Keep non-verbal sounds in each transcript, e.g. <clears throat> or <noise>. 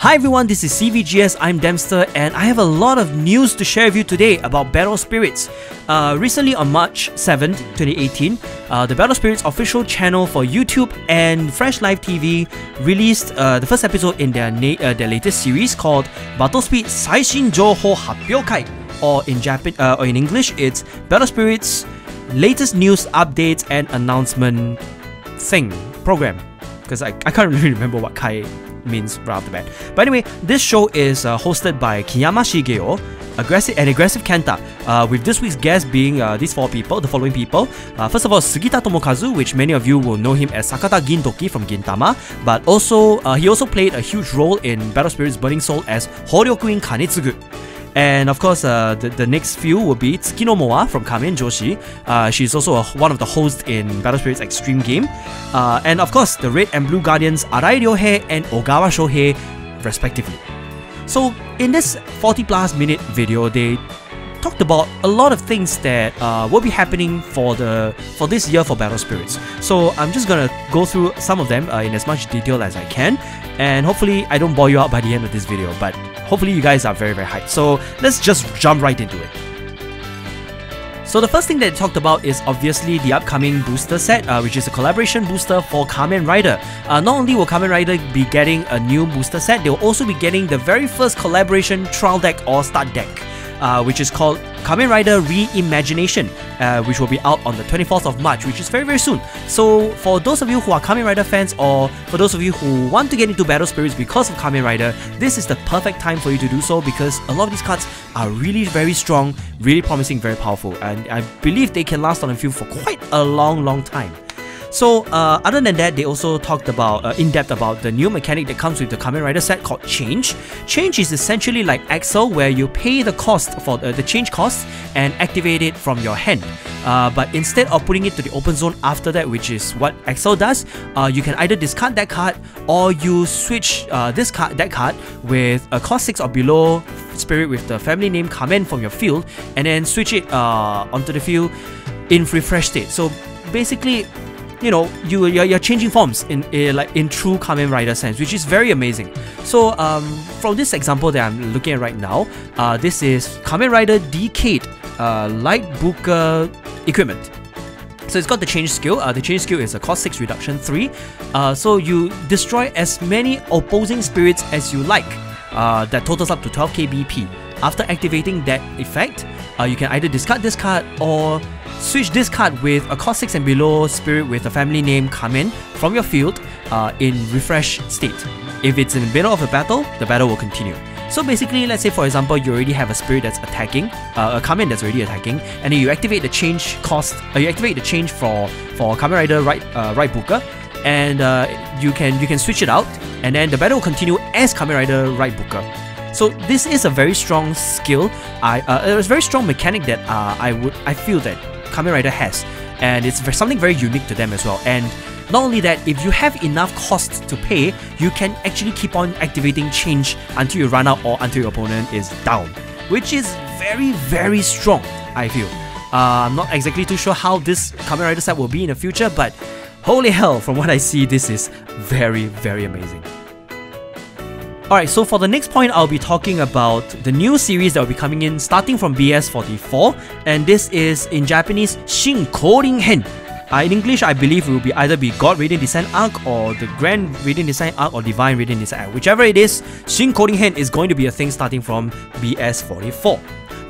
Hi everyone, this is CVGS, I'm Dempster, and I have a lot of news to share with you today about Battle Spirits. Uh, recently on March 7th, 2018, uh, the Battle Spirits official channel for YouTube and Fresh Live TV released uh, the first episode in their, uh, their latest series called Batspi Saishin Joho Happyokai, or in Japan, uh, or in English, it's Battle Spirits latest news updates and announcement thing program. Because I, I can't <laughs> really remember what Kai means right off the bat. But anyway, this show is uh, hosted by Kiyama Shigeo, aggressive and aggressive Kenta, uh, with this week's guest being uh, these four people, the following people. Uh, first of all, Sugita Tomokazu, which many of you will know him as Sakata Gintoki from Gintama, but also uh, he also played a huge role in Battle Spirits Burning Soul as Horyokuin Kanetsugu. And of course, uh, the, the next few will be Tsukino Moa from Kamen Joshi. Uh, she's also a, one of the hosts in Battle Spirits Extreme Game. Uh, and of course, the Red and Blue Guardians Arai Ryohei and Ogawa Shohei, respectively. So, in this 40 plus minute video, they talked about a lot of things that uh, will be happening for the for this year for Battle Spirits. So I'm just gonna go through some of them uh, in as much detail as I can, and hopefully I don't bore you out by the end of this video. But hopefully you guys are very very hyped. So let's just jump right into it. So the first thing that they talked about is obviously the upcoming booster set, uh, which is a collaboration booster for Kamen Rider. Uh, not only will Kamen Rider be getting a new booster set, they'll also be getting the very first collaboration trial deck or start deck uh, which is called Kamen Rider Reimagination, uh, which will be out on the 24th of March, which is very, very soon. So, for those of you who are Kamen Rider fans, or for those of you who want to get into Battle Spirits because of Kamen Rider, this is the perfect time for you to do so because a lot of these cards are really very strong, really promising, very powerful, and I believe they can last on the field for quite a long, long time. So uh, other than that, they also talked about uh, in depth about the new mechanic that comes with the Kamen Rider set called Change. Change is essentially like Accel, where you pay the cost for the, the change cost and activate it from your hand. Uh, but instead of putting it to the open zone after that, which is what Accel does, uh, you can either discard that card or you switch uh, this card that card with a cost six or below spirit with the family name Kamen from your field, and then switch it uh, onto the field in refresh state. So basically you know you you're, you're changing forms in, in like in true Kamen Rider sense, which is very amazing. So um, from this example that I'm looking at right now, uh, this is Kamen Rider Decade uh, Ride Booker equipment. So it's got the change skill. Uh, the change skill is a cost 6 reduction 3. Uh, so you destroy as many opposing spirits as you like. Uh, that totals up to 12k BP. After activating that effect, uh, you can either discard this card or Switch this card with a cost 6 and below spirit with a family name Kamen from your field uh, in refresh state. If it's in the middle of a battle, the battle will continue. So basically, let's say for example, you already have a spirit that's attacking, uh, a Kamen that's already attacking, and then you activate the change cost, uh, you activate the change for for Kamen Rider right uh, Ride Booker, and uh, you can you can switch it out, and then the battle will continue as Kamen Rider Ride Booker. So this is a very strong skill. I uh, it's a very strong mechanic that uh, I would I feel that Kamen Rider has, and it's something very unique to them as well. And not only that, if you have enough cost to pay, you can actually keep on activating change until you run out or until your opponent is down, which is very, very strong, I feel. Uh, I'm not exactly too sure how this Kamen Rider set will be in the future, but holy hell, from what I see, this is very, very amazing. Alright, so for the next point, I'll be talking about the new series that will be coming in starting from BS44, and this is in Japanese Shin Korin Hen. Uh, in English, I believe it will be either be God Radiant Descent Arc or the Grand Radiant Descent Arc or Divine Radiant Descent Arc. Whichever it is, Shin Korin Hen is going to be a thing starting from BS44.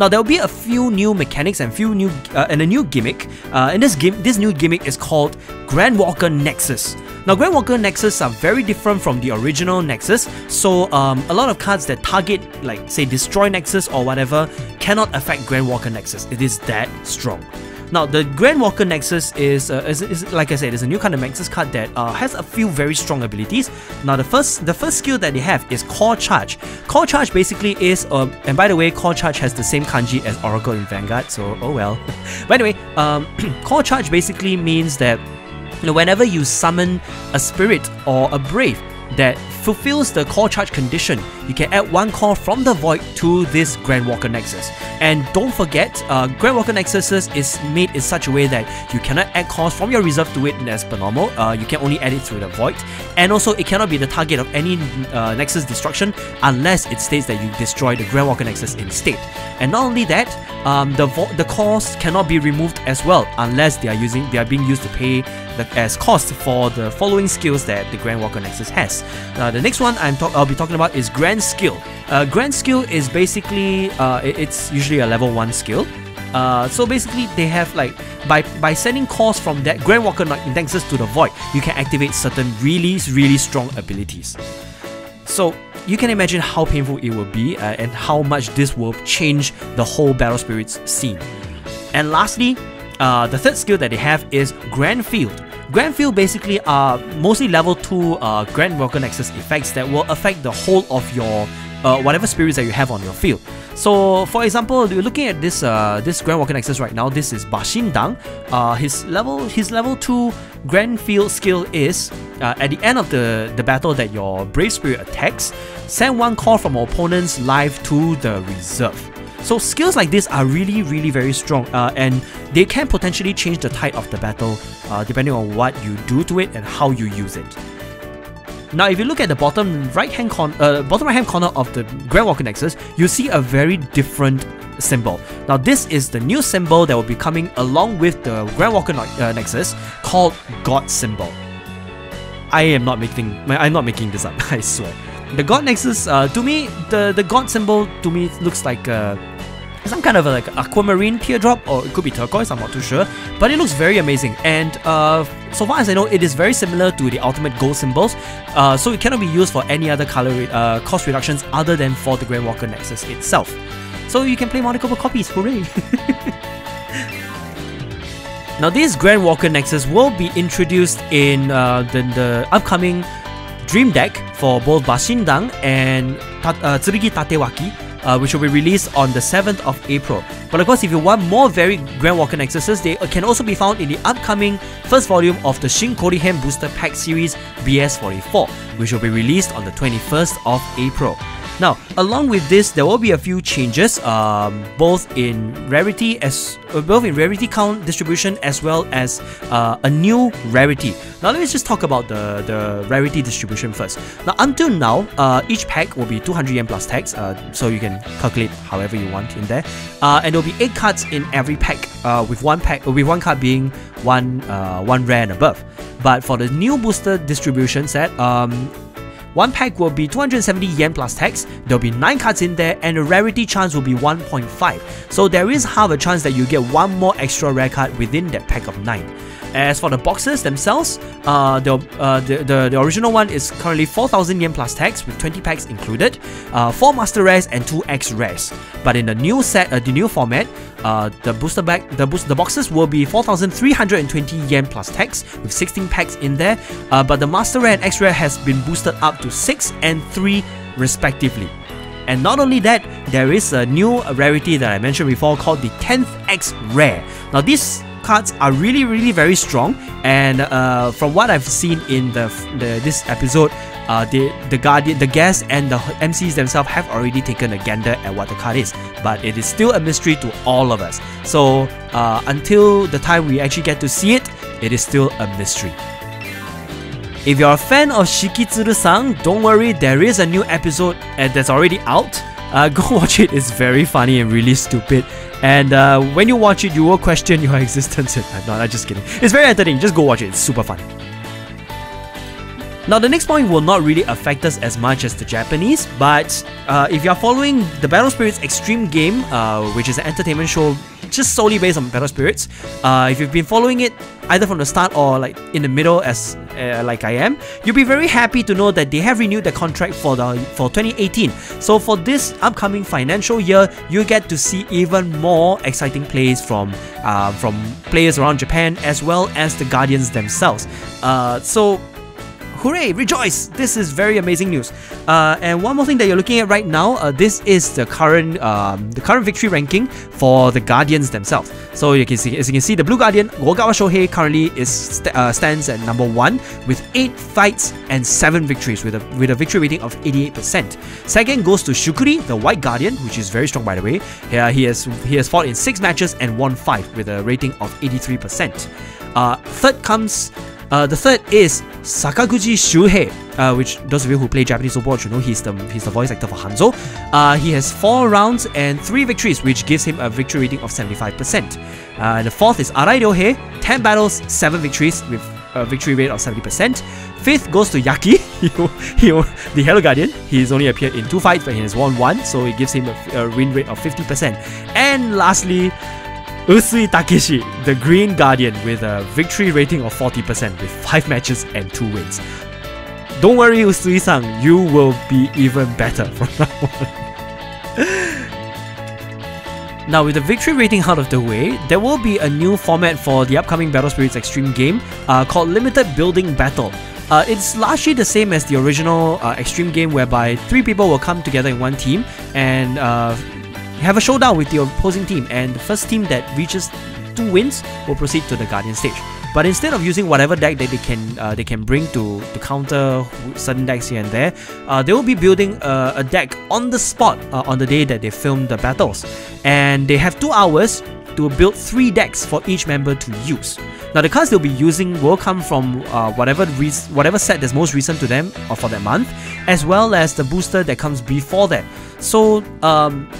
Now there will be a few new mechanics and few new uh, and a new gimmick. Uh, and this game, this new gimmick is called Grand Walker Nexus. Now, Grand Walker Nexus are very different from the original Nexus, so um, a lot of cards that target, like, say, Destroy Nexus or whatever, cannot affect Grand Walker Nexus. It is that strong. Now, the Grand Walker Nexus is, uh, is, is, like I said, is a new kind of Nexus card that uh, has a few very strong abilities. Now, the first the first skill that they have is Core Charge. Core Charge basically is, um, and by the way, Core Charge has the same kanji as Oracle in Vanguard, so oh well. <laughs> but anyway, um, <clears throat> Core Charge basically means that you know, whenever you summon a spirit or a brave, that fulfills the core charge condition, you can add one call from the void to this Grand Walker Nexus. And don't forget, uh, Grand Walker Nexus is made in such a way that you cannot add cores from your reserve to it as per normal. Uh, you can only add it through the void, and also it cannot be the target of any uh, Nexus destruction unless it states that you destroy the Grand Walker Nexus instead. And not only that, um, the the cores cannot be removed as well unless they are using they are being used to pay as cost for the following skills that the Grand Walker Nexus has. Uh, the next one I'm I'll be talking about is Grand Skill. Uh, Grand Skill is basically uh, it's usually a level one skill. Uh, so basically, they have like by by sending cores from that Grand Walker Nexus to the Void, you can activate certain really really strong abilities. So you can imagine how painful it will be uh, and how much this will change the whole Battle Spirits scene. And lastly, uh, the third skill that they have is Grand Field. Grand Field basically are mostly level 2 uh, Grand Walker Nexus effects that will affect the whole of your uh, whatever spirits that you have on your field. So, for example, you're looking at this uh, this Grand Walker Nexus right now. This is Bashin Dan. Uh, his level his level two Grand Field skill is uh, at the end of the the battle that your Brave Spirit attacks, send one core from opponent's life to the reserve. So skills like this are really, really very strong, uh, and they can potentially change the tide of the battle uh, depending on what you do to it and how you use it. Now, if you look at the bottom right hand corner, uh, bottom right hand corner of the Grand Walker Nexus, you see a very different symbol. Now, this is the new symbol that will be coming along with the Grand Walker uh, Nexus called God Symbol. I am not making, I'm not making this up. <laughs> I swear. The God Nexus, uh, to me, the the God symbol to me looks like a some kind of a, like aquamarine teardrop or it could be turquoise, I'm not too sure. But it looks very amazing and uh, so far as I know it is very similar to the ultimate gold symbols uh, so it cannot be used for any other color uh, cost reductions other than for the Grand Walker Nexus itself. So you can play multiple copies, hooray! <laughs> now this Grand Walker Nexus will be introduced in uh, the, the upcoming Dream deck for both Bashin Dan and uh, Tsurugi Tatewaki uh, which will be released on the 7th of April. But of course, if you want more very Grand Walker Nexuses, they can also be found in the upcoming first volume of the Shin Korin Hen Booster Pack series BS44, which will be released on the 21st of April. Now, along with this, there will be a few changes, um, both in rarity as uh, both in rarity count distribution as well as uh, a new rarity. Now, let's just talk about the the rarity distribution first. Now, until now, uh, each pack will be 200 yen plus tax, uh, so you can calculate however you want in there, uh, and there will be eight cards in every pack, uh, with one pack with one card being one one rare and above. But for the new booster distribution set, um, one pack will be 270 yen plus tax, there'll be 9 cards in there and the rarity chance will be 1.5. So there is half a chance that you get one more extra rare card within that pack of 9. As for the boxes themselves, uh, the, uh, the, the, the, original one is currently 4000 yen plus tax with 20 packs included, uh, 4 master rares and 2 X rares. But in the new set, uh, the new format, uh, the booster bag, the boost, the boxes will be 4,320 yen plus tax with 16 packs in there. Uh, but the master rare and X rare has been boosted up to 6 and 3 respectively. And not only that, there is a new rarity that I mentioned before called the 10th X Rare. Now, this cards are really really very strong. And uh, from what I've seen in the, the this episode uh, the the guardian the guests and the MCs themselves have already taken a gander at what the card is. But it is still a mystery to all of us. So uh, until the time we actually get to see it it is still a mystery. If you're a fan of Shikitsuru-san, don't worry, there is a new episode that's already out. Uh, <laughs> go watch it, it's very funny and really stupid. And uh, when you watch it, you will question your <laughs> existence. I'm not, I'm just kidding. It's very entertaining. Just go watch it. It's super fun. Now, the next point will not really affect us as much as the Japanese, but uh, if you are following the Battle Spirits Extreme game, uh, which is an entertainment show just solely based on Battle Spirits, uh, if you've been following it either from the start or like in the middle as uh, like I am, you'll be very happy to know that they have renewed the contract for the for 2018. So for this upcoming financial year, you get to see even more exciting plays from uh, from players around Japan as well as the Guardians themselves. Uh, so hooray, rejoice! This is very amazing news. Uh, and one more thing that you're looking at right now, uh, this is the current um, the current victory ranking for the Guardians themselves. So you can see, as you can see, the Blue Guardian Ogawa Shohei currently is st uh, stands at number one with eight fights and seven victories with a with a victory rating of 88%. Second goes to Shukuri, the White Guardian, which is very strong by the way. Yeah, he has he has fought in six matches and won five with a rating of 83%. Uh, third comes uh, the third is Sakaguchi Shuhei, uh, which those of you who play Japanese football you know he's the he's the voice actor for Hanzo. Uh, he has four rounds and three victories, which gives him a victory rating of 75%. Uh, the fourth is Arai Ryohei, 10 battles, 7 victories with a victory rate of 70%. Fifth goes to Yaki, <laughs> he, he, the Hello Guardian. He's only appeared in two fights, but he has won one, so it gives him a, a win rate of 50%. And lastly, Usui Takeshi, the Green Guardian, with a victory rating of 40% with 5 matches and 2 wins. Don't worry, Usui-san, you will be even better <laughs> from now on. Now, with the victory rating out of the way, there will be a new format for the upcoming Battle Spirits Extreme game uh, called Limited Building Battle. Uh, it's largely the same as the original uh, Extreme game whereby three people will come together in one team and uh, have a showdown with the opposing team, and the first team that reaches two wins will proceed to the Guardian stage. But instead of using whatever deck that they can uh, they can bring to, to counter certain decks here and there, uh, they will be building a, a deck on the spot uh, on the day that they film the battles, and they have two hours to build three decks for each member to use. Now the cards they'll be using will come from uh, whatever whatever set that's most recent to them or for that month, as well as the booster that comes before that. So um,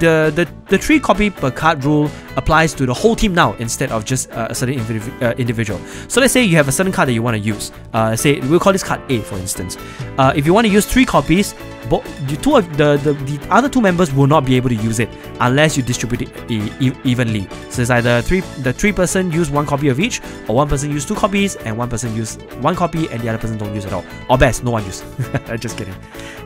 the, the, the 3 copy per card rule applies to the whole team now instead of just uh, a certain indiv uh, individual. So let's say you have a certain card that you want to use. Uh, say we'll call this card A for instance. Uh, if you want to use 3 copies, but the two of the, the, the other two members will not be able to use it unless you distribute it e evenly. So it's either three the three person use one copy of each, or one person use two copies and one person use one copy and the other person don't use at all. Or best, no one use. <laughs> Just kidding.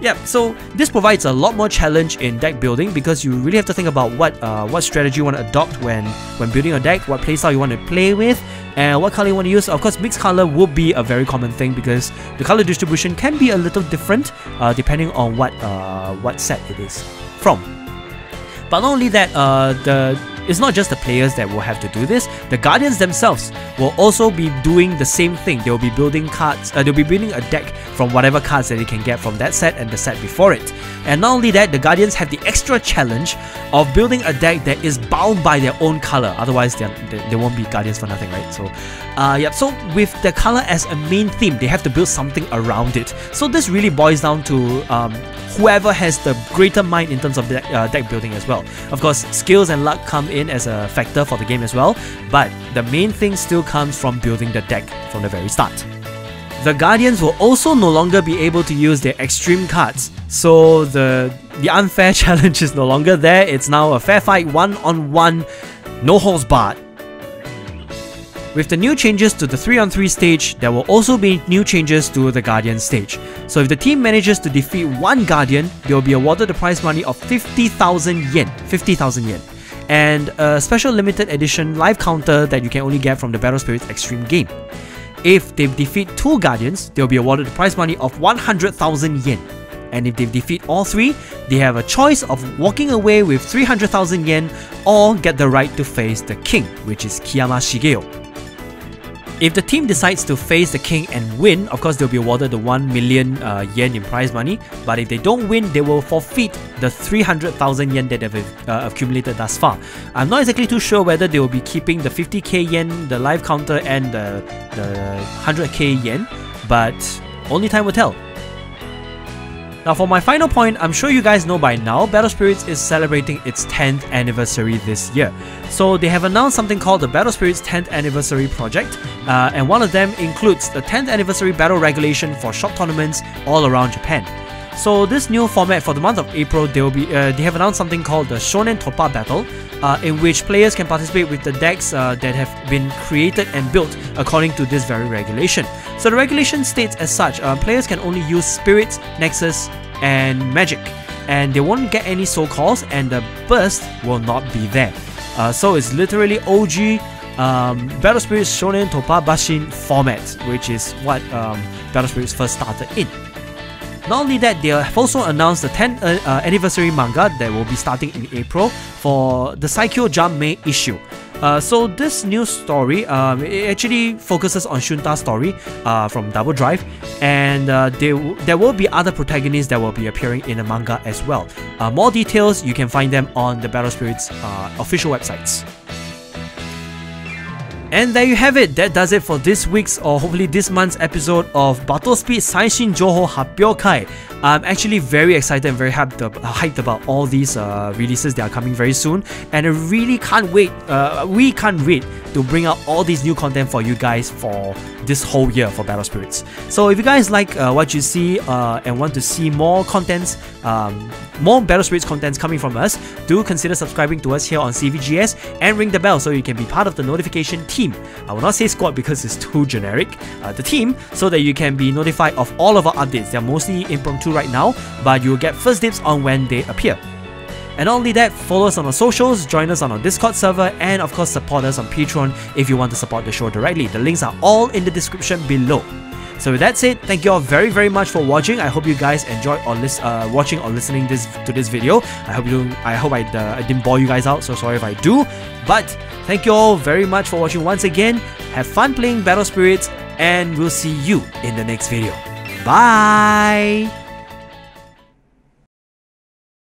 Yeah, so this provides a lot more challenge in deck building because you really have to think about what uh, what strategy you want to adopt when when building a deck, what playstyle you want to play with, and what color you want to use. Of course, mixed color would be a very common thing because the color distribution can be a little different uh, depending on what uh, what set it is from. But not only that, uh, the it's not just the players that will have to do this. The Guardians themselves will also be doing the same thing. They'll be building cards. Uh, they'll be building a deck from whatever cards that they can get from that set and the set before it. And not only that, the Guardians have the extra challenge of building a deck that is bound by their own color. Otherwise, they, they won't be Guardians for nothing, right? So, uh, yeah. So with the color as a main theme, they have to build something around it. So this really boils down to um, whoever has the greater mind in terms of deck, uh, deck building as well. Of course, skills and luck come in as a factor for the game as well, but the main thing still comes from building the deck from the very start. The Guardians will also no longer be able to use their extreme cards, so the, the unfair <laughs> challenge is no longer there, it's now a fair fight one on one, no holds barred. With the new changes to the 3 on 3 stage, there will also be new changes to the Guardian stage. So if the team manages to defeat one Guardian, they will be awarded the prize money of 50,000 yen. 50,000 yen. And a special limited edition live counter that you can only get from the Battle Spirits Extreme game. If they defeat two Guardians, they'll be awarded the prize money of 100,000 yen. And if they defeat all three, they have a choice of walking away with 300,000 yen or get the right to face the king, which is Kiyama Shigeo. If the team decides to face the king and win, of course they'll be awarded the 1 million uh, yen in prize money. But if they don't win, they will forfeit the 300,000 yen that they've uh, accumulated thus far. I'm not exactly too sure whether they will be keeping the 50k yen, the live counter, and the, the 100k yen, but only time will tell. Now for my final point, I'm sure you guys know by now, Battle Spirits is celebrating its 10th anniversary this year. So they have announced something called the Battle Spirits 10th Anniversary Project, uh, and one of them includes the 10th Anniversary Battle Regulation for shop tournaments all around Japan. So this new format for the month of April, they will be uh, they have announced something called the Shonen Toppa Battle, uh, in which players can participate with the decks uh, that have been created and built according to this very regulation. So the regulation states as such, uh, players can only use Spirits, Nexus, and Magic, and they won't get any soul cores, and the burst will not be there. Uh, so it's literally OG um, Battle Spirits Shonen Toppa Bashin format, which is what um, Battle Spirits first started in. Not only that, they have also announced the 10th uh, uh, anniversary manga that will be starting in April for the Saikyo Jump May issue. Uh, so this new story, um, actually focuses on Shunta's story uh, from Double Drive, and uh, there, there will be other protagonists that will be appearing in the manga as well. Uh, more details, you can find them on the Battle Spirits uh, official websites. And there you have it. That does it for this week's or hopefully this month's episode of Batspi Saishin Joho Happyokai. I'm actually very excited and very hyped about all these uh, releases that are coming very soon, and I really can't wait. Uh, we can't wait to bring out all these new content for you guys for this whole year for Battle Spirits. So if you guys like uh, what you see uh, and want to see more contents, um, more Battle Spirits contents coming from us, do consider subscribing to us here on CVGS and ring the bell so you can be part of the notification team. I will not say squad because it's too generic. Uh, the team so that you can be notified of all of our updates. They're mostly impromptu right now, but you'll get first dibs on when they appear. And not only that, follow us on our socials, join us on our Discord server, and of course support us on Patreon if you want to support the show directly. The links are all in the description below. So with that said, thank you all very very much for watching. I hope you guys enjoyed or lis- uh, watching or listening this to this video. I hope you I hope I, uh, I didn't bore you guys out. So sorry if I do. But thank you all very much for watching once again. Have fun playing Battle Spirits, and we'll see you in the next video. Bye.